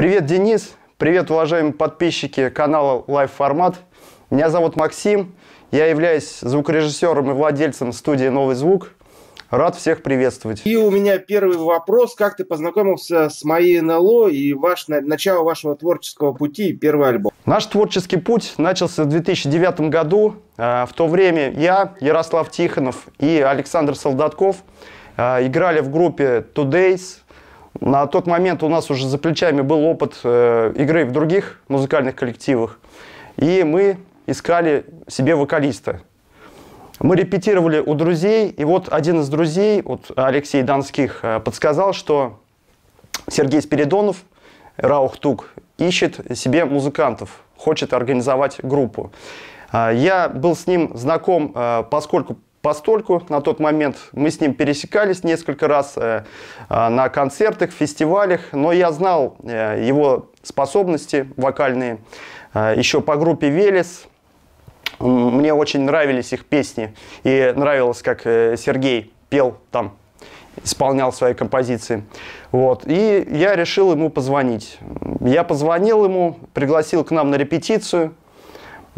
Привет, Денис. Привет, уважаемые подписчики канала Live Формат. Меня зовут Максим. Я являюсь звукорежиссером и владельцем студии «Новый звук». Рад всех приветствовать. И у меня первый вопрос. Как ты познакомился с моей НЛО и ваш, начало вашего творческого пути, первый альбом? Наш творческий путь начался в 2009 году. А, в то время я, Ярослав Тихонов и Александр Солдатков а, играли в группе Two Days. На тот момент у нас уже за плечами был опыт э, игры в других музыкальных коллективах. И мы искали себе вокалиста. Мы репетировали у друзей, и вот один из друзей, вот Алексей Донских, э, подсказал, что Сергей Спиридонов, Раухтук, ищет себе музыкантов, хочет организовать группу. Э, я был с ним знаком, поскольку постольку на тот момент. Мы с ним пересекались несколько раз на концертах, фестивалях, но я знал его способности вокальные еще по группе «Велес», мне очень нравились их песни. И нравилось, как э, Сергей пел там, исполнял свои композиции. Вот. И я решил ему позвонить. Я позвонил ему, пригласил к нам на репетицию.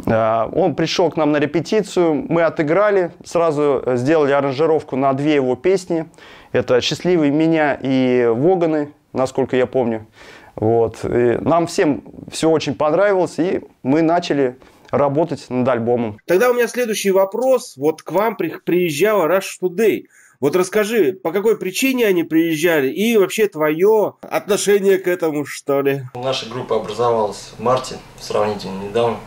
Э, он пришел к нам на репетицию, мы отыграли, сразу сделали аранжировку на две его песни. Это «Счастливый меня» и «Воганы», насколько я помню. Вот. И нам всем все очень понравилось, и мы начали работать над альбомом. Тогда у меня следующий вопрос. Вот к вам приезжала Rush Today. Вот расскажи, по какой причине они приезжали и вообще твое отношение к этому, что ли? Наша группа образовалась в марте, сравнительно недавно.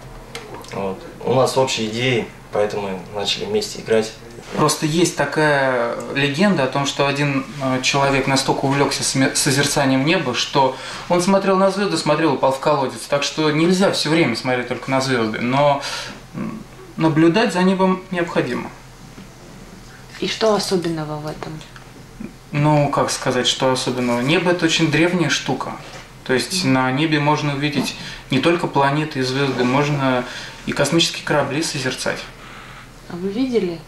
Вот. У нас общие идеи, поэтому мы начали вместе играть. Просто есть такая легенда о том, что один э, человек настолько увлекся созерцанием неба, что он смотрел на звезды, смотрел, упал в колодец. Так что нельзя все время смотреть только на звезды, но наблюдать за небом необходимо. И что особенного в этом? Ну, как сказать, что особенного? Небо – это очень древняя штука. То есть на небе можно увидеть не только планеты и звезды, можно и космические корабли созерцать. А вы видели?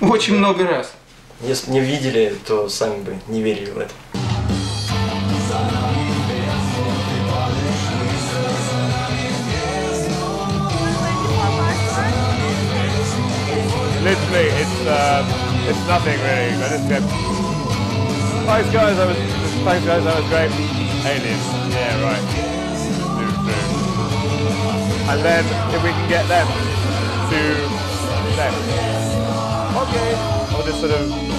Очень много раз. Если не видели, то сами бы не верили в это. Literally, it's uh, it's nothing really. I just get. Thanks guys, that was thanks guys, that was great. Aliens, yeah right. And then if we can get them to them. okay. I'll just sort of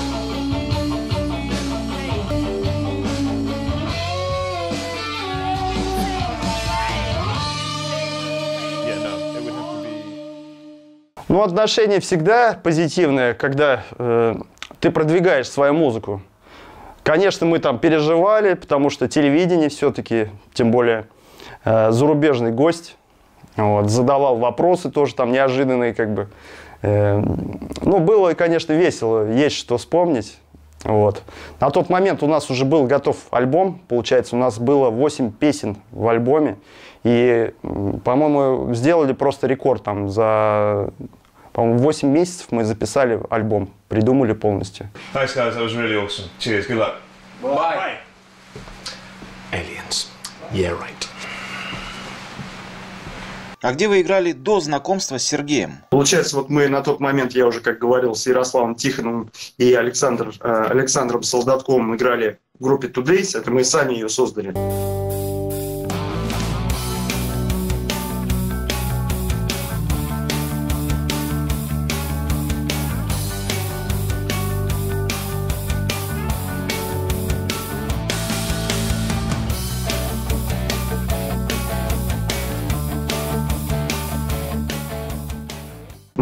Ну, отношение всегда позитивное, когда э, ты продвигаешь свою музыку. Конечно, мы там переживали, потому что телевидение все-таки, тем более э, зарубежный гость, вот, задавал вопросы тоже там неожиданные, как бы. Эм, ну, было, конечно, весело, есть что вспомнить. Вот. На тот момент у нас уже был готов альбом, получается, у нас было 8 песен в альбоме. И, по-моему, сделали просто рекорд там за по-моему, 8 месяцев мы записали альбом, придумали полностью. Thanks, guys. That was really awesome. Cheers. Good luck. Bye. Bye. Aliens. Yeah, right. А где вы играли до знакомства с Сергеем? Получается, вот мы на тот момент, я уже как говорил, с Ярославом Тихоновым и Александр, э, Александром Солдатковым играли в группе Today's. Это мы сами ее создали.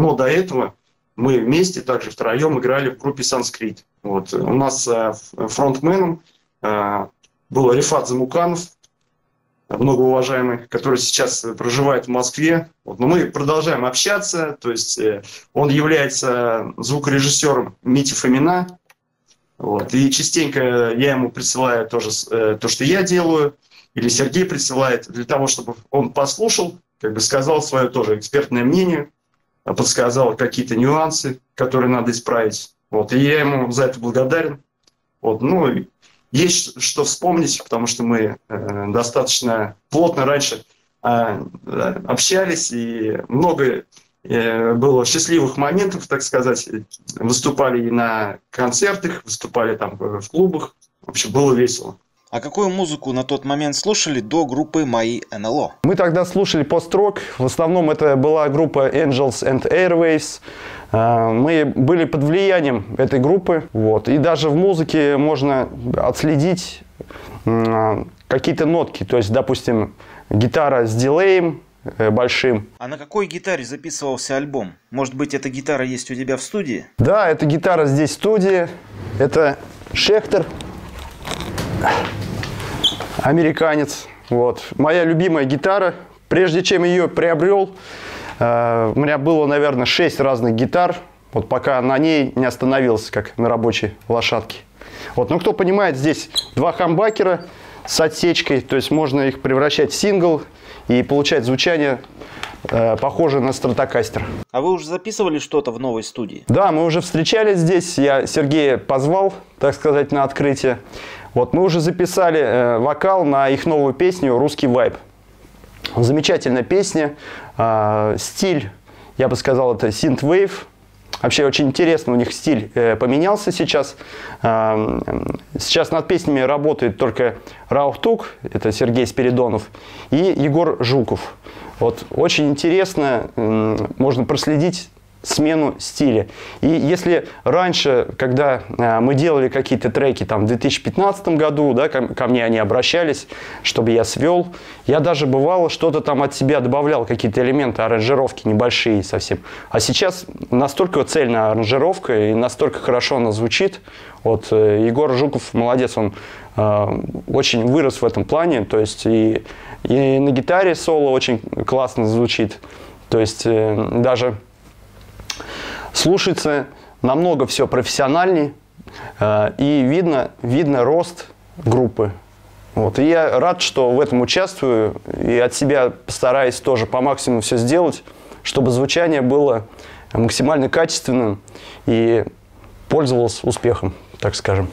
Но до этого мы вместе также втроем играли в группе «Санскрит». Вот. У нас э, фронтменом э, был Рифат Замуканов, многоуважаемый, который сейчас проживает в Москве. Вот. Но мы продолжаем общаться, то есть э, он является звукорежиссером Мити Фомина. Вот. И частенько я ему присылаю тоже то, что я делаю, или Сергей присылает для того, чтобы он послушал, как бы сказал свое тоже экспертное мнение – подсказал какие-то нюансы, которые надо исправить. Вот, и я ему за это благодарен. Вот, ну, есть что вспомнить, потому что мы э, достаточно плотно раньше э, общались, и много э, было счастливых моментов, так сказать. Выступали и на концертах, выступали там в клубах. В общем, было весело. А какую музыку на тот момент слушали до группы «Мои НЛО»? Мы тогда слушали пост-рок. В основном это была группа Angels and Airwaves. А, мы были под влиянием этой группы. Вот. И даже в музыке можно отследить какие-то нотки. То есть, допустим, гитара с дилеем э, большим. А на какой гитаре записывался альбом? Может быть, эта гитара есть у тебя в студии? Да, эта гитара здесь в студии. Это Шехтер американец. Вот. Моя любимая гитара. Прежде чем ее приобрел, э, у меня было, наверное, 6 разных гитар. Вот пока на ней не остановился, как на рабочей лошадке. Вот. Ну, кто понимает, здесь два хамбакера с отсечкой. То есть можно их превращать в сингл и получать звучание э, похожее на стратокастер. А вы уже записывали что-то в новой студии? Да, мы уже встречались здесь. Я Сергея позвал, так сказать, на открытие. Вот мы уже записали э, вокал на их новую песню «Русский вайб». Замечательная песня, э, стиль, я бы сказал, это synthwave. Вообще очень интересно, у них стиль э, поменялся сейчас. Э, сейчас над песнями работает только Раухтук, это Сергей Спиридонов, и Егор Жуков. Вот очень интересно, э, можно проследить смену стиля. И если раньше, когда э, мы делали какие-то треки там, в 2015 году, да, ко, ко мне они обращались, чтобы я свел, я даже бывало что-то там от себя добавлял, какие-то элементы аранжировки небольшие совсем. А сейчас настолько цельная аранжировка и настолько хорошо она звучит. Вот э, Егор Жуков молодец, он э, очень вырос в этом плане, то есть и, и на гитаре соло очень классно звучит. То есть э, даже слушается намного все профессиональней, э, и видно, видно рост группы. Вот. И я рад, что в этом участвую, и от себя постараюсь тоже по максимуму все сделать, чтобы звучание было максимально качественным и пользовалось успехом, так скажем.